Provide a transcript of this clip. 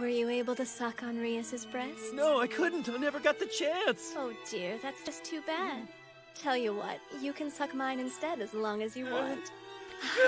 Were you able to suck on Rias's breast? No, I couldn't. I never got the chance. Oh dear, that's just too bad. Tell you what, you can suck mine instead as long as you want.